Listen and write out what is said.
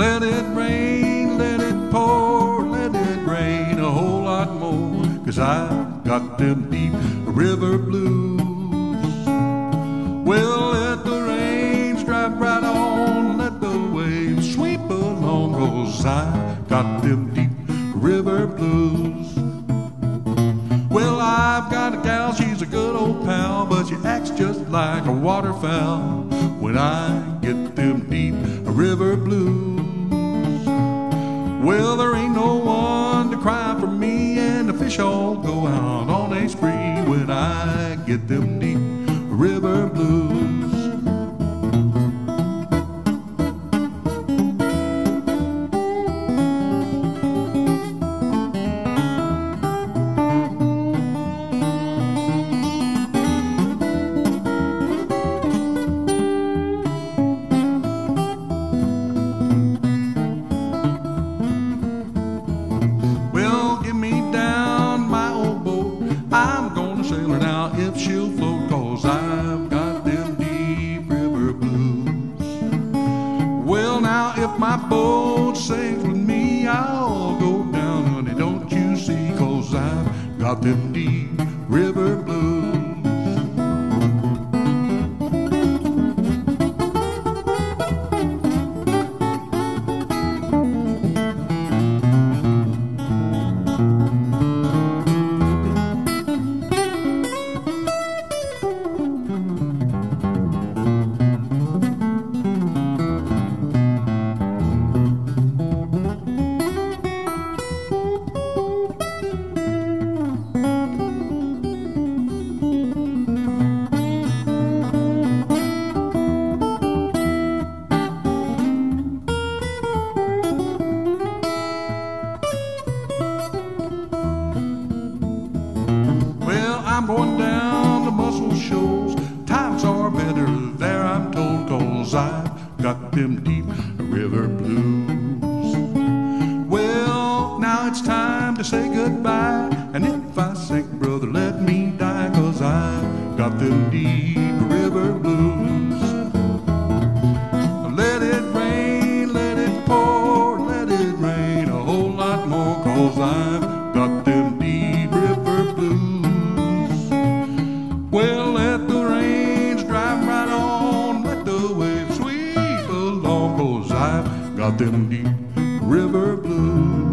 Let it rain, let it pour, let it rain a whole lot more. Cause I've got them deep river blues. Well, let the rain drive right on, let the waves sweep along. Cause I've got them deep river blues. Well, I've got a gal, she's a good old pal, but she acts just like a waterfowl when I get them deep river blues. Fish all go out on a spree when I get them deep. River cause I've got them deep river blues. Well, now if my boat sinks with me, I'll go down, honey, don't you see? Cause I've got them deep I'm going down to Muscle Shoals. Times are better there, I'm told, cause I've got them deep river blues. Well, now it's time to say goodbye. And if I sink, brother, let me die, cause I've got them deep river blues. Let it rain, let it pour, let it rain a whole lot more, cause I've got them deep river blues.